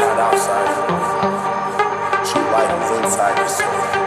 Not outside. Is inside.